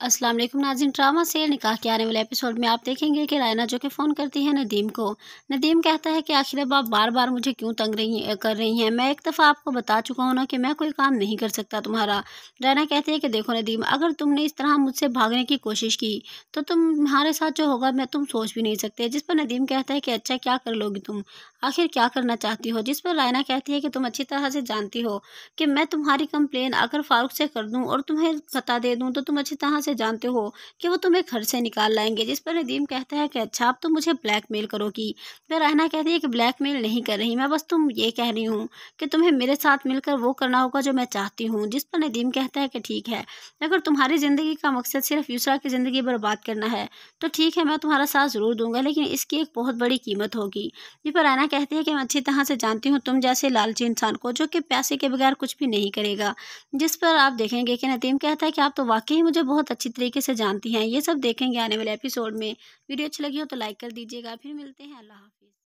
अस्सलाम वालेकुम नाजिन ड्रामा से निकाह के आने वाले एपिसोड में आप देखेंगे कि रायना जो कि फ़ोन करती है नदीम को। नदीम कहता है कि आखिर अब आप बार बार मुझे क्यों तंग रही कर रही हैं? मैं एक दफ़ा आपको बता चुका हूँ ना कि मैं कोई काम नहीं कर सकता तुम्हारा। रायना कहती है कि देखो नदीम, अगर तुमने इस तरह मुझसे भागने की कोशिश की तो तुम्हारे साथ जो होगा मैं तुम सोच भी नहीं सकते। जिस पर नदीम कहता है कि अच्छा क्या कर लोगी तुम? आखिर क्या करना चाहती हो? जिस पर रायना कहती है कि तुम अच्छी तरह से जानती हो कि मैं तुम्हारी कंप्लेन अगर फारूक से कर दूँ और तुम्हें पता दे दूँ तो तुम अच्छी तरह से जानते हो कि वो तुम्हें घर से निकाल लाएँगे। जिस पर नदीम कहता है कि अच्छा आप तो मुझे ब्लैकमेल करोगी। फिर रायना कहती है कि ब्लैकमेल नहीं कर रही, मैं बस तुम ये कह रही हूँ कि तुम्हें मेरे साथ मिलकर वो करना होगा जो मैं चाहती हूँ। जिस पर नदीम कहता है कि ठीक है, अगर तुम्हारी ज़िंदगी का मकसद सिर्फ़ यूसरा की ज़िंदगी बर्बाद करना है तो ठीक है, मैं तुम्हारा साथ ज़रूर दूँगा, लेकिन इसकी एक बहुत बड़ी कीमत होगी। जिस पर रहना कहती है कि मैं अच्छी तरह से जानती हूँ तुम जैसे लालची इंसान को, जो कि पैसे के बगैर कुछ भी नहीं करेगा। जिस पर आप देखेंगे कि नतीम कहता है कि आप तो वाकई मुझे बहुत अच्छी तरीके से जानती हैं। ये सब देखेंगे आने वाले एपिसोड में। वीडियो अच्छी लगी हो तो लाइक कर दीजिएगा। फिर मिलते हैं। अल्लाह हाफिज़।